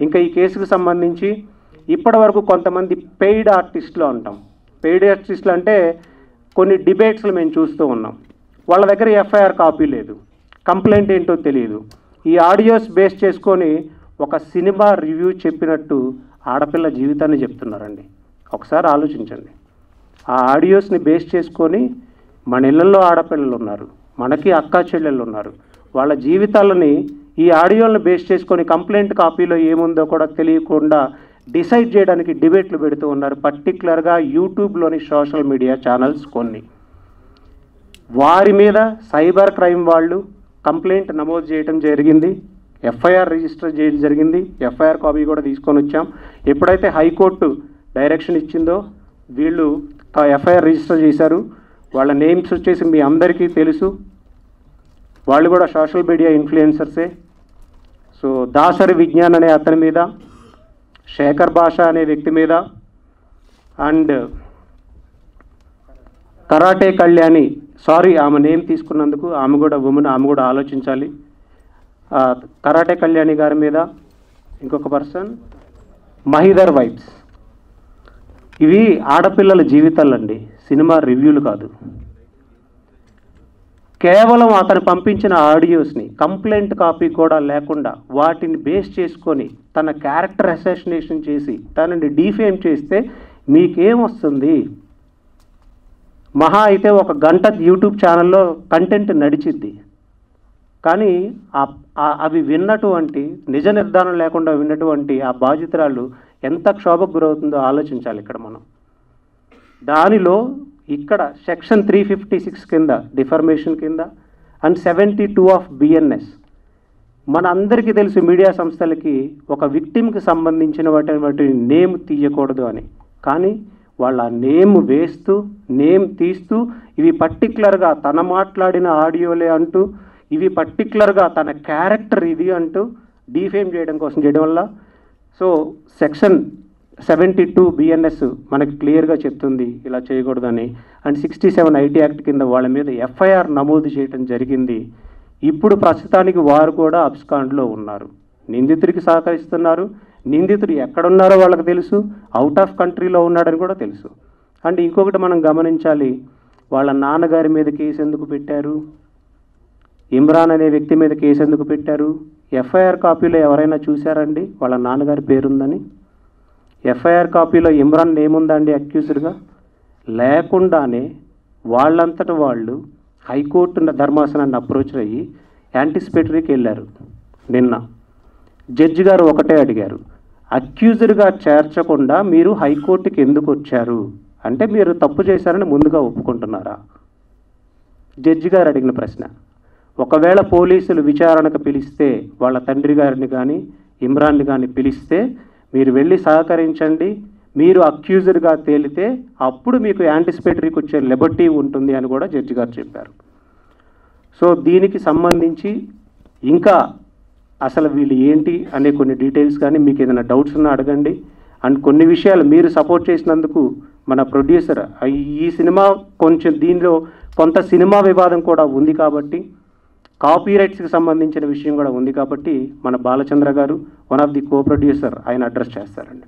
ఇంకా ఈ కేసుకు సంబంధించి ఇప్పటి వరకు కొంతమంది పెయిడ్ ఆర్టిస్టులు అంటాం. పెయిడ్ ఆర్టిస్టులు అంటే కొన్ని డిబేట్స్లు మేము చూస్తూ ఉన్నాం. వాళ్ళ దగ్గర ఎఫ్ఐఆర్ కాపీ లేదు. కంప్లైంట్ ఏంటో తెలియదు. ఈ ఆడియోస్ బేస్ చేసుకొని ఒక సినిమా రివ్యూ చెప్పినట్టు ఆడపిల్ల జీవితాన్ని చెప్తున్నారండి. ఒకసారి ఆలోచించండి. ఆ ఆడియోస్ని బేస్ చేసుకొని మన ఇళ్ళల్లో ఆడపిల్లలు ఉన్నారు. మనకి అక్కా చెల్లెళ్ళు ఉన్నారు. వాళ్ళ జీవితాలని ఈ ఆడియోలను బేస్ చేసుకొని కంప్లైంట్ కాపీలో ఏముందో కూడా తెలియకుండా డిసైడ్ చేయడానికి డిబేట్లు పెడుతూ ఉన్నారు. పర్టికులర్గా యూట్యూబ్లోని సోషల్ మీడియా ఛానల్స్ కొన్ని. వారి మీద సైబర్ క్రైమ్ వాళ్ళు కంప్లైంట్ నమోదు చేయడం జరిగింది. ఎఫ్ఐఆర్ రిజిస్టర్ చేయడం జరిగింది. ఎఫ్ఐఆర్ కాపీ కూడా తీసుకొని వచ్చాం. ఎప్పుడైతే హైకోర్టు డైరెక్షన్ ఇచ్చిందో వీళ్ళు ఎఫ్ఐఆర్ రిజిస్టర్ చేశారు. వాళ్ళ నేమ్స్ వచ్చేసి మీ అందరికీ తెలుసు. వాళ్ళు కూడా సోషల్ మీడియా ఇన్ఫ్లుయెన్సర్సే. సో దాసరి విజ్ఞాన్ అనే అతని మీద శేఖర్ భాష అనే వ్యక్తి మీద అండ్ కరాటే కళ్యాణి సారీ ఆమె నేమ్ తీసుకున్నందుకు ఆమె కూడా ఉమెన్ ఆమె కూడా ఆలోచించాలి. కరాటే కళ్యాణి గారి మీద ఇంకొక పర్సన్ మహిదర్ వైబ్స్. ఇవి ఆడపిల్లల జీవితాలండి సినిమా రివ్యూలు కాదు. కేవలం అతను పంపించిన ఆడియోస్ని కంప్లైంట్ కాపీ కూడా లేకుండా వాటిని బేస్ చేసుకొని తన క్యారెక్టర్ అసాసినేషన్ చేసి తనని డీఫేమ్ చేస్తే మీకేం వస్తుంది మహా అయితే ఒక గంట యూట్యూబ్ ఛానల్లో కంటెంట్ నడిచిద్ది. కానీ అవి విన్నటువంటి నిజ నిర్ధారణ లేకుండా విన్నటువంటి ఆ బాధితురాలు ఎంత క్షోభకు గురవుతుందో ఆలోచించాలి ఇక్కడ మనం. దానిలో ఇక్కడ సెక్షన్ త్రీ ఫిఫ్టీ సిక్స్ కింద డిఫర్మేషన్ కింద and seventy two of BNS మన అందరికీ తెలుసు మీడియా సంస్థలకి ఒక విక్టిమ్కి సంబంధించిన వాటి వాటిని నేమ్ తీయకూడదు అని. కానీ వాళ్ళ నేమ్ వేస్తూ నేమ్ తీస్తూ ఇవి పర్టికులర్గా తన మాట్లాడిన ఆడియోలే అంటూ ఇవి పర్టికులర్గా తన క్యారెక్టర్ ఇది అంటూ డీఫేమ్ చేయడం కోసం చేయడం వల్ల so section seventy two BNS మనకి క్లియర్గా చెప్తుంది ఇలా చేయకూడదని. And sixty seven IT act కింద వాళ్ళ మీద ఎఫ్ఐఆర్ నమోదు చేయడం జరిగింది. ఇప్పుడు ప్రస్తుతానికి వారు కూడా అబ్స్కాండ్లో ఉన్నారు. నిందితుడికి సహకరిస్తున్నారు. నిందితుడు ఎక్కడున్నారో వాళ్ళకి తెలుసు. అవుట్ ఆఫ్ కంట్రీలో ఉన్నాడని కూడా తెలుసు. అండ్ ఇంకొకటి మనం గమనించాలి. వాళ్ళ నాన్నగారి మీద కేసు ఎందుకు పెట్టారు? ఇమ్రాన్ అనే వ్యక్తి మీద కేసు ఎందుకు పెట్టారు? ఎఫ్ఐఆర్ కాపీలో ఎవరైనా చూశారండి? వాళ్ళ నాన్నగారి పేరుందని? ఎఫ్ఐఆర్ కాపీలో ఇమ్రాన్ ఏముందండి అక్యూజ్డ్గా? లేకుండానే వాళ్ళంతట వాళ్ళు హైకోర్టు ధర్మాసనాన్ని అప్రోచ్ అయ్యి యాంటిసిపేటరీకి వెళ్ళారు నిన్న. జడ్జి గారు ఒకటే అడిగారు అక్యూజ్డ్గా చేర్చకుండా మీరు హైకోర్టుకి ఎందుకు వచ్చారు? అంటే మీరు తప్పు చేశారని ముందుగా ఒప్పుకుంటున్నారా? జడ్జి గారు అడిగిన ప్రశ్న ఒకవేళ పోలీసులు విచారణకు పిలిస్తే వాళ్ళ తండ్రి గారిని కానీ ఇమ్రాన్ని కానీ పిలిస్తే మీరు వెళ్ళి సహకరించండి. మీరు అక్యూజర్గా తేలితే అప్పుడు మీకు యాంటిసిపేటరీకి వచ్చే లిబర్టీ ఉంటుంది అని కూడా జడ్జి గారు చెప్పారు. సో దీనికి సంబంధించి ఇంకా అసలు వీళ్ళు ఏంటి అనే కొన్ని డీటెయిల్స్ కానీ మీకు ఏదైనా డౌట్స్ ఉన్నా అడగండి. అండ్ కొన్ని విషయాలు మీరు సపోర్ట్ చేసినందుకు మన ప్రొడ్యూసర్ ఈ సినిమా కొంచెం దీనిలో కొంత సినిమా వివాదం కూడా ఉంది కాబట్టి కాపీ రైట్స్కి సంబంధించిన విషయం కూడా ఉంది కాబట్టి మన Balachandra garu one of the co producer ఆయన అడ్రస్ చేస్తారండి.